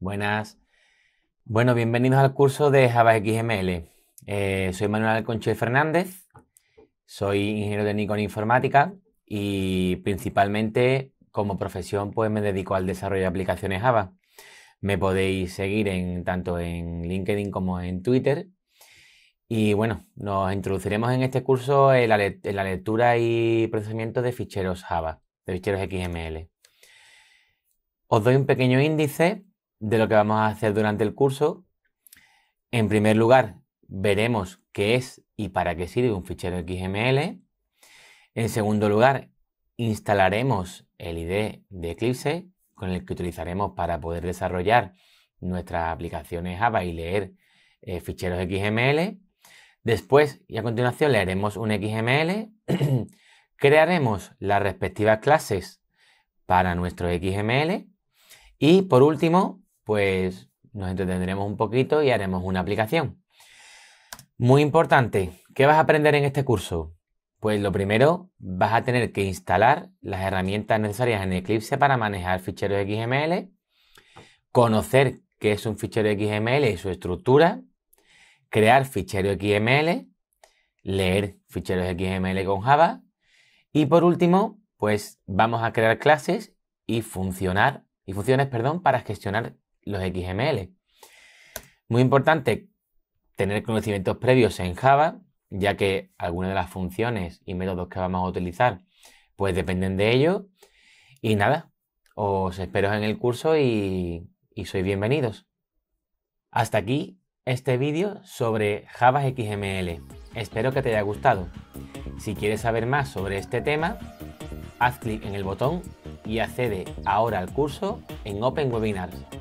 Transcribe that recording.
Buenas. Bueno, bienvenidos al curso de Java XML. Eh, soy Manuel Alconche Fernández, soy ingeniero técnico en informática y principalmente como profesión pues me dedico al desarrollo de aplicaciones Java. Me podéis seguir en, tanto en LinkedIn como en Twitter. Y bueno, nos introduciremos en este curso en la, en la lectura y procesamiento de ficheros Java, de ficheros XML. Os doy un pequeño índice de lo que vamos a hacer durante el curso. En primer lugar, veremos qué es y para qué sirve un fichero XML. En segundo lugar, instalaremos el IDE de Eclipse con el que utilizaremos para poder desarrollar nuestras aplicaciones Java y leer eh, ficheros XML. Después y a continuación leeremos un XML, crearemos las respectivas clases para nuestro XML y por último pues nos entretendremos un poquito y haremos una aplicación. Muy importante, ¿qué vas a aprender en este curso? Pues lo primero, vas a tener que instalar las herramientas necesarias en Eclipse para manejar ficheros XML, conocer qué es un fichero XML y su estructura, crear ficheros XML, leer ficheros XML con Java y por último, pues vamos a crear clases y funcionar y funciones, perdón, para gestionar los XML. Muy importante tener conocimientos previos en Java, ya que algunas de las funciones y métodos que vamos a utilizar pues dependen de ello. Y nada, os espero en el curso y, y sois bienvenidos. Hasta aquí este vídeo sobre Java XML. Espero que te haya gustado. Si quieres saber más sobre este tema, haz clic en el botón y accede ahora al curso en Open Webinars.